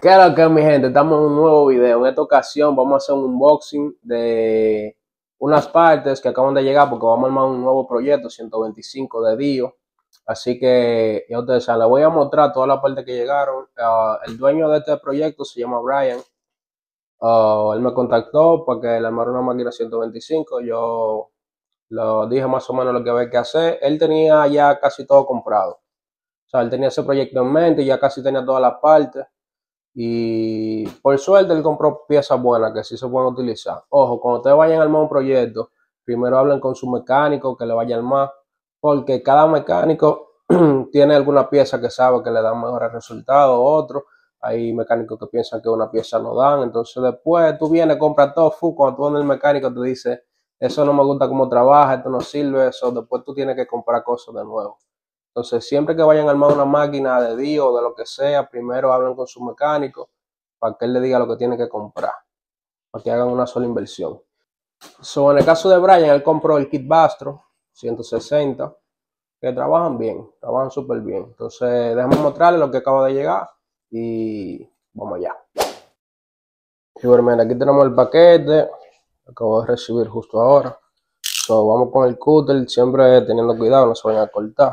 ¿Qué es lo que mi gente? Estamos en un nuevo video. En esta ocasión vamos a hacer un unboxing de unas partes que acaban de llegar porque vamos a armar un nuevo proyecto 125 de Dio. Así que ya ustedes saben, les voy a mostrar todas las partes que llegaron. Uh, el dueño de este proyecto se llama Brian. Uh, él me contactó para que le armara una máquina 125. Yo lo dije más o menos lo que había que hacer. Él tenía ya casi todo comprado. O sea, él tenía ese proyecto en mente y ya casi tenía todas las partes. Y por suerte él compró piezas buenas que sí se pueden utilizar. Ojo, cuando ustedes vayan a armar un proyecto, primero hablen con su mecánico que le vaya a armar, porque cada mecánico tiene alguna pieza que sabe que le dan mejores resultados, otro. Hay mecánicos que piensan que una pieza no dan, entonces después tú vienes, compras todo, fu, cuando tú en el mecánico te dice, eso no me gusta cómo trabaja, esto no sirve, eso, después tú tienes que comprar cosas de nuevo. Entonces, siempre que vayan a armar una máquina de Dio o de lo que sea, primero hablen con su mecánico para que él le diga lo que tiene que comprar, para que hagan una sola inversión. So, en el caso de Brian, él compró el kit Bastro 160, que trabajan bien, trabajan súper bien. Entonces, déjame mostrarles lo que acaba de llegar y vamos allá. Y bueno, aquí tenemos el paquete, acabo de recibir justo ahora. So, vamos con el cúter, siempre teniendo cuidado, no se vayan a cortar.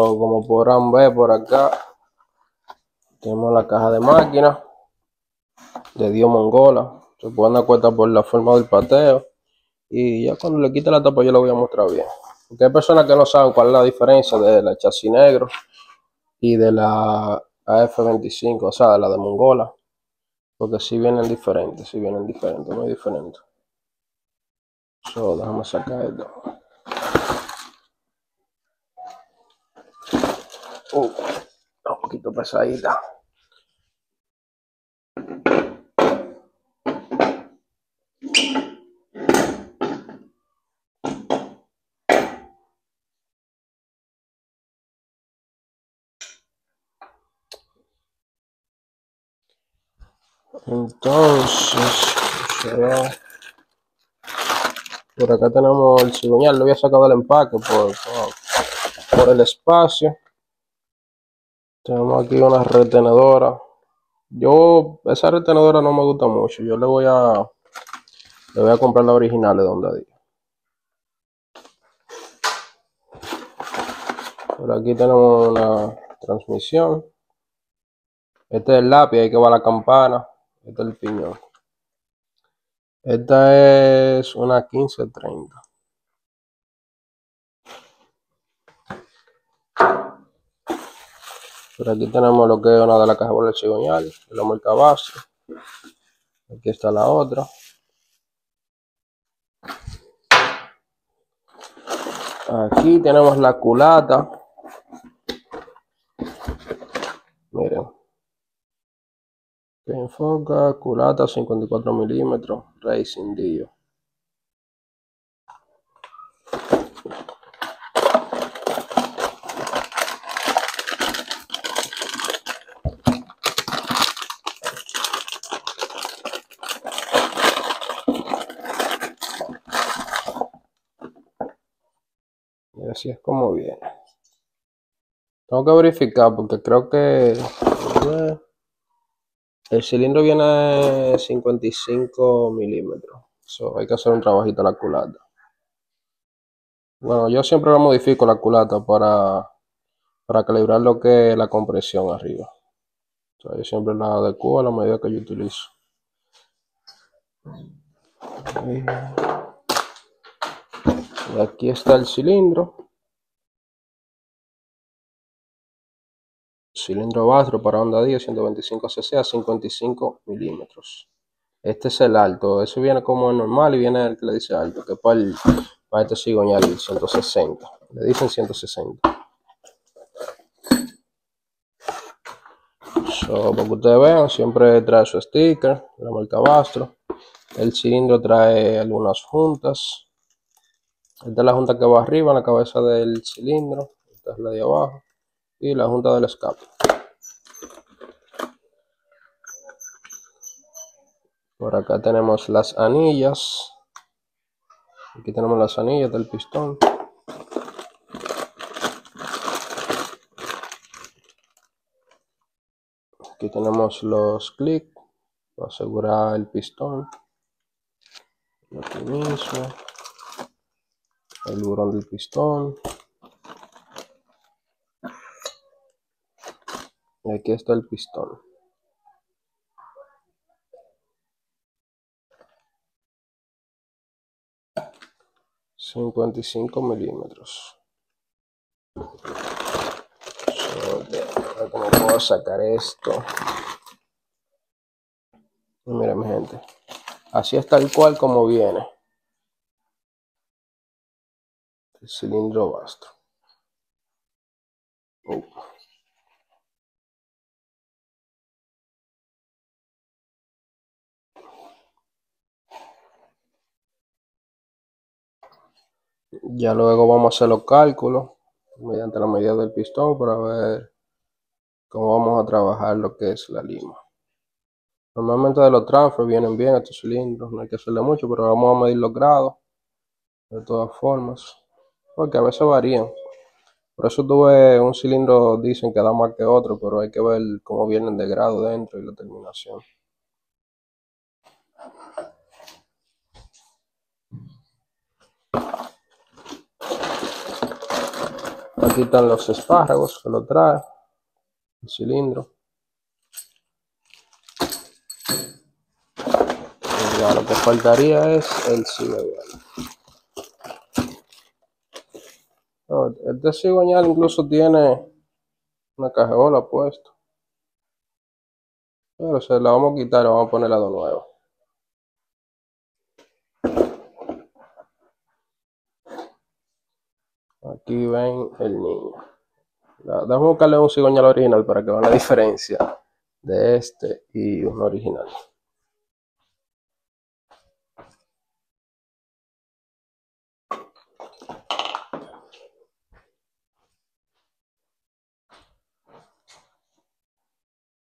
como podrán ver por acá, tenemos la caja de máquina de Dio Mongola. Se pueden dar cuenta por la forma del pateo. Y ya cuando le quite la tapa yo lo voy a mostrar bien. Porque hay personas que no saben cuál es la diferencia de la chasis negro y de la AF25, o sea, de la de Mongola. Porque si vienen diferentes, si vienen diferentes, muy diferentes. So, déjame sacar esto. Uh, un poquito pesadita. Entonces, por acá tenemos el cigüeñal, lo voy a sacar del empaque por, por el espacio. Tenemos aquí una retenedora. Yo, esa retenedora no me gusta mucho. Yo le voy a, le voy a comprar la original de donde diga. Por aquí tenemos una transmisión. Este es el lápiz, ahí que va la campana. Este es el piñón. Esta es una 1530. Por aquí tenemos lo que es una de las cajas cigüeñal, el marca base. Aquí está la otra. Aquí tenemos la culata. Miren. Que enfoca, culata 54 milímetros, Racing Dio. Y así es como viene. Tengo que verificar porque creo que el cilindro viene 55 milímetros. hay que hacer un trabajito a la culata. Bueno, yo siempre lo modifico la culata para, para calibrar lo que es la compresión arriba. yo siempre la adecuo a la medida que yo utilizo. Y aquí está el cilindro. Cilindro Bastro para Honda 10 125 cc a 55 milímetros. Este es el alto. Ese viene como el normal y viene el que le dice alto, que para, el, para este cigüeñal el 160. Le dicen 160. So, para que ustedes vean, siempre trae su sticker, la marca Bastro. El cilindro trae algunas juntas. Esta es la junta que va arriba en la cabeza del cilindro. Esta es la de abajo. Y la junta del escape. Por acá tenemos las anillas. Aquí tenemos las anillas del pistón. Aquí tenemos los clics para asegurar el pistón. Aquí mismo. El burón del pistón. Y aquí está el pistón. Cincuenta y cinco milímetros. ¿Cómo puedo sacar esto? Mira mi gente. Así es tal cual como viene. El cilindro vasto. Uh. Ya luego vamos a hacer los cálculos mediante la medida del pistón para ver cómo vamos a trabajar lo que es la lima. Normalmente de los transfers vienen bien estos cilindros, no hay que hacerle mucho, pero vamos a medir los grados de todas formas, porque a veces varían. Por eso tuve un cilindro, dicen que da más que otro, pero hay que ver cómo vienen de grado dentro y la terminación. Aquí están los espárragos que lo trae, el cilindro. Y ya lo que faltaría es el cigüeñal. Este cigüeñal incluso tiene una cajeola puesta. Pero se la vamos a quitar y vamos a ponerla de nuevo. Aquí ven el niño. Déjame buscarle un cigüeñal original para que vean la diferencia de este y un original.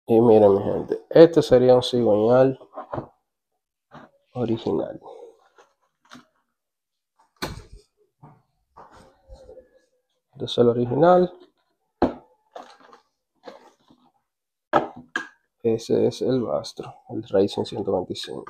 Y miren mi gente, este sería un cigüeñal original. Este es el original. Ese es el Bastro, el Racing 125.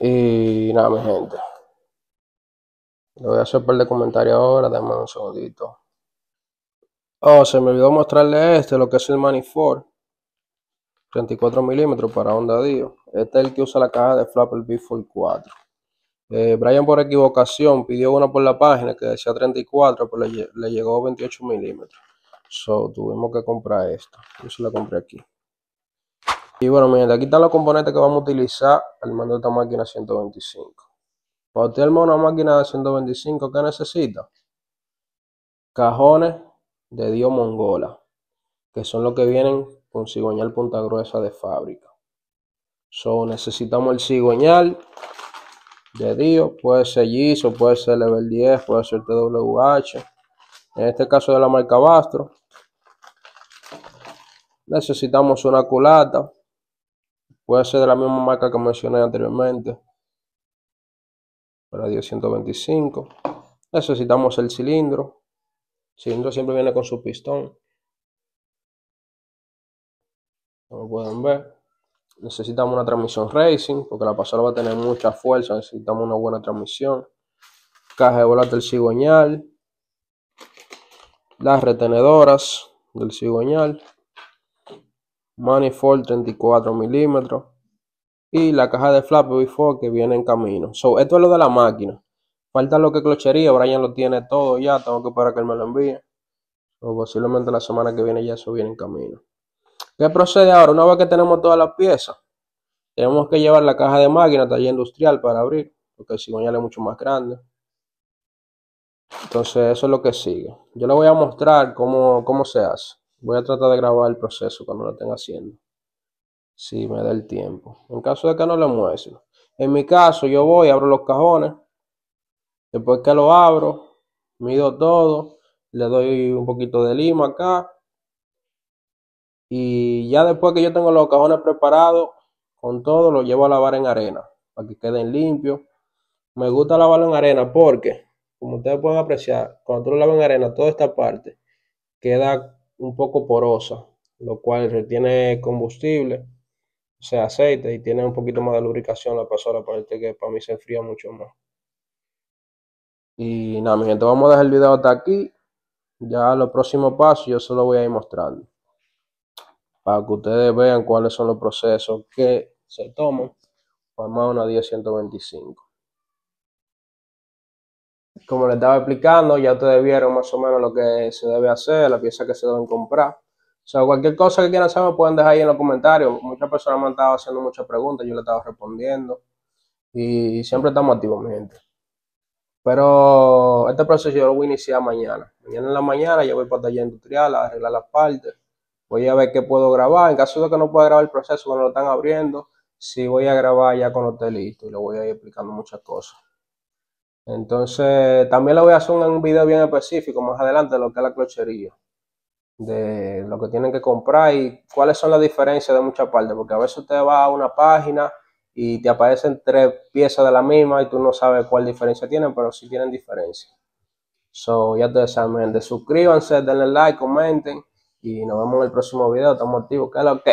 Y nada, mi gente. Le voy a hacer un par de comentarios ahora, dame un segundito. Oh, se me olvidó mostrarle este, lo que es el Manifold. 34 milímetros para Honda Dio. Este es el que usa la caja de flap el B-Fold 4. Eh, Brian por equivocación pidió una por la página que decía 34, pero le, le llegó 28 milímetros. So, tuvimos que comprar esto. Yo se la compré aquí. Y bueno, miren, aquí están los componentes que vamos a utilizar al mando de esta máquina 125. Para usted una máquina de 125, ¿qué necesita? Cajones de Dio Mongola, que son los que vienen con cigüeñal punta gruesa de fábrica. So, necesitamos el cigüeñal de Dio, puede ser GISO, puede ser Level 10, puede ser TWH. En este caso de la marca Bastro, necesitamos una culata, Puede ser de la misma marca que mencioné anteriormente. Para 125. Necesitamos el cilindro. El cilindro siempre viene con su pistón. Como pueden ver. Necesitamos una transmisión racing, porque la pasada va a tener mucha fuerza. Necesitamos una buena transmisión. Caja de bolas del cigüeñal. Las retenedoras del cigüeñal, manifold 34 milímetros y la caja de flap before que viene en camino. So, esto es lo de la máquina. Falta lo que clochería, Brian lo tiene todo ya, tengo que esperar que él me lo envíe. O posiblemente la semana que viene ya eso viene en camino. ¿Qué procede ahora? Una vez que tenemos todas las piezas, tenemos que llevar la caja de máquina, taller industrial para abrir, porque el cigüeñal es mucho más grande. Entonces eso es lo que sigue. Yo le voy a mostrar cómo, cómo se hace. Voy a tratar de grabar el proceso cuando lo estén haciendo. Si me da el tiempo. En caso de que no lo muestre. En mi caso, yo voy, abro los cajones. Después que lo abro, mido todo. Le doy un poquito de lima acá. Y ya después que yo tengo los cajones preparados, con todo, lo llevo a lavar en arena. Para que queden limpios. Me gusta lavarlo en arena porque como ustedes pueden apreciar, cuando tú lo lavas en arena, toda esta parte queda un poco porosa, lo cual retiene combustible, o sea, aceite, y tiene un poquito más de lubricación la pasola, parte que para mí se enfría mucho más. Y nada, mi gente, vamos a dejar el video hasta aquí. Ya los próximos pasos yo se los voy a ir mostrando. Para que ustedes vean cuáles son los procesos que se toman para más una 10125 como les estaba explicando, ya ustedes vieron más o menos lo que se debe hacer, las piezas que se deben comprar. O sea, cualquier cosa que quieran saber pueden dejar ahí en los comentarios. Muchas personas me han estado haciendo muchas preguntas, yo les estaba respondiendo. Y siempre estamos activos, mi gente. Pero este proceso yo lo voy a iniciar mañana. Mañana en la mañana yo voy para el taller industrial a arreglar las partes. Voy a ver qué puedo grabar. En caso de que no pueda grabar el proceso cuando lo están abriendo, sí voy a grabar ya cuando esté listo y lo voy a ir explicando muchas cosas. Entonces, también le voy a hacer un video bien específico más adelante de lo que es la clochería, de lo que tienen que comprar y cuáles son las diferencias de muchas partes, porque a veces usted va a una página y te aparecen tres piezas de la misma y tú no sabes cuál diferencia tienen, pero sí tienen diferencia. So, ya ustedes saben, de suscríbanse, denle like, comenten y nos vemos en el próximo video. Estamos activos, que lo que.